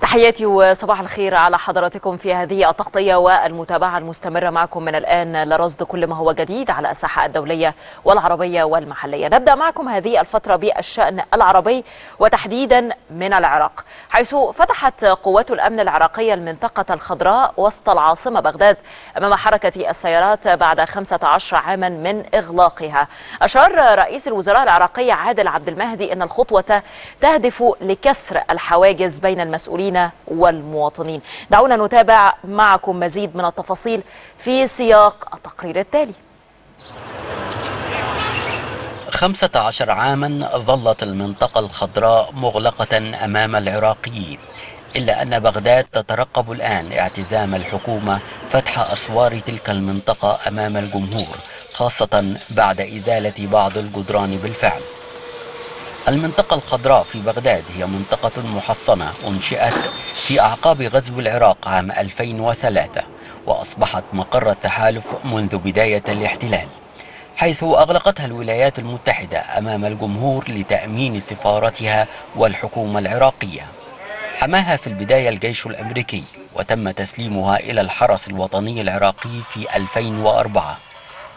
تحياتي وصباح الخير على حضراتكم في هذه التغطية والمتابعة المستمرة معكم من الآن لرصد كل ما هو جديد على الساحة الدولية والعربية والمحلية. نبدأ معكم هذه الفترة بالشأن العربي وتحديدا من العراق. حيث فتحت قوات الأمن العراقية المنطقة الخضراء وسط العاصمة بغداد أمام حركة السيارات بعد 15 عاما من إغلاقها. أشار رئيس الوزراء العراقي عادل عبد المهدي أن الخطوة تهدف لكسر الحواجز بين المسؤولين والمواطنين. دعونا نتابع معكم مزيد من التفاصيل في سياق التقرير التالي. 15 عاما ظلت المنطقة الخضراء مغلقة أمام العراقيين إلا أن بغداد تترقب الآن اعتزام الحكومة فتح أسوار تلك المنطقة أمام الجمهور خاصة بعد إزالة بعض الجدران بالفعل. المنطقة الخضراء في بغداد هي منطقة محصنة أنشئت في أعقاب غزو العراق عام 2003 وأصبحت مقر التحالف منذ بداية الاحتلال حيث أغلقتها الولايات المتحدة أمام الجمهور لتأمين سفارتها والحكومة العراقية. حماها في البداية الجيش الأمريكي وتم تسليمها إلى الحرس الوطني العراقي في 2004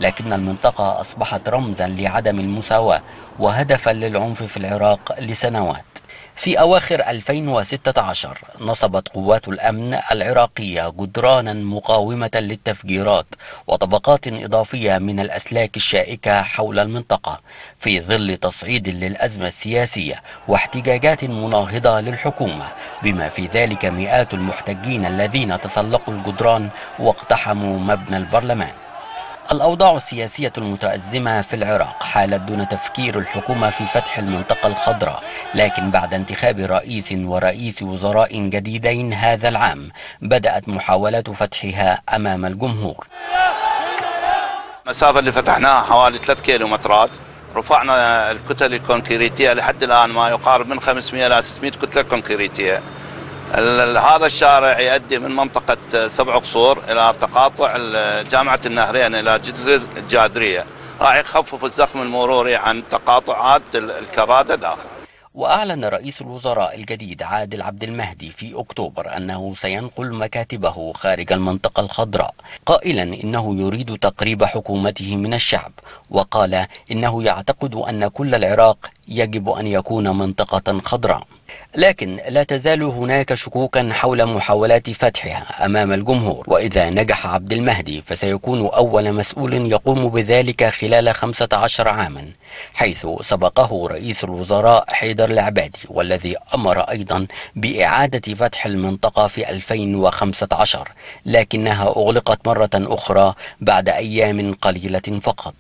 لكن المنطقة أصبحت رمزا لعدم المساواة وهدفا للعنف في العراق لسنوات. في أواخر 2016 نصبت قوات الأمن العراقية جدرانا مقاومة للتفجيرات وطبقات إضافية من الأسلاك الشائكة حول المنطقة في ظل تصعيد للأزمة السياسية واحتجاجات مناهضة للحكومة بما في ذلك مئات المحتجين الذين تسلقوا الجدران واقتحموا مبنى البرلمان. الأوضاع السياسية المتأزمة في العراق حالت دون تفكير الحكومة في فتح المنطقة الخضراء لكن بعد انتخاب رئيس ورئيس وزراء جديدين هذا العام بدأت محاولات فتحها أمام الجمهور. المسافة اللي فتحناها حوالي 3 كيلومترات. رفعنا الكتل الكونكريتية لحد الآن ما يقارب من 500 إلى 600 كتلة كونكريتية. هذا الشارع يؤدي من منطقة سبع قصور إلى تقاطع جامعة النهرين إلى جزر الجادرية راح يخفف الزخم المروري عن تقاطعات الكرادة داخل. وأعلن رئيس الوزراء الجديد عادل عبد المهدي في أكتوبر أنه سينقل مكاتبه خارج المنطقة الخضراء. قائلا إنه يريد تقريب حكومته من الشعب وقال إنه يعتقد أن كل العراق يجب أن يكون منطقة خضراء. لكن لا تزال هناك شكوكا حول محاولات فتحها أمام الجمهور. وإذا نجح عبد المهدي فسيكون أول مسؤول يقوم بذلك خلال 15 عاما حيث سبقه رئيس الوزراء حيدر العبادي والذي أمر أيضا بإعادة فتح المنطقة في 2015 لكنها أغلقت مرة أخرى بعد أيام قليلة فقط.